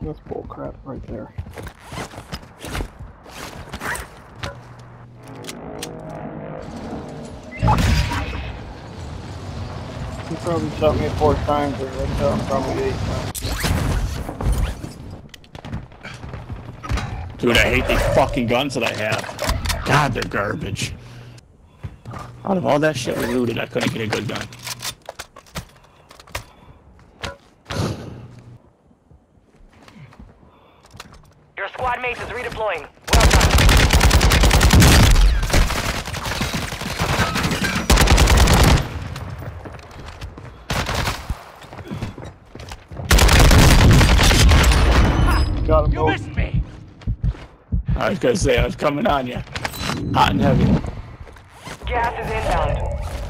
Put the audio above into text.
That's bullcrap right there. He probably shot me four times, or I shot him probably eight times. Dude, I hate these fucking guns that I have. God, they're garbage. Out of all that shit we looted, I couldn't get a good gun. Your squad mate is redeploying. Well done. Got him You both. missed me! I was gonna say, I was coming on you. Hot and heavy. Gas is inbound.